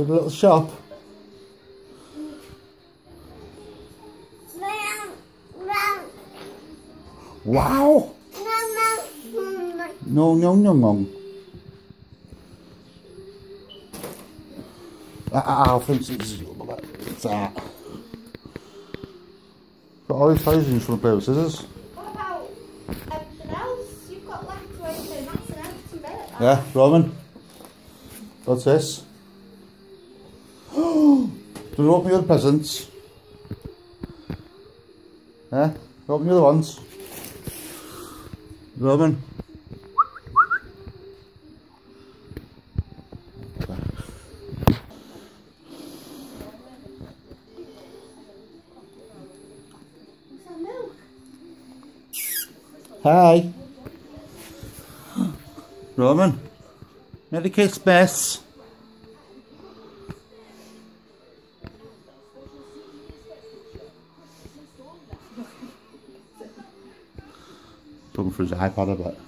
Did a little shop. Wow! No, no, no, no. Ah, for instance, it's that. Got all these thousands from a pair of scissors. What about everything else you've got left to open? That's an empty bit. Yeah, Roman. What's this? Open your presents? Yeah? Open the other ones. Roman. Hi. Roman. Merry Christmas. Looking for his iPad a bit.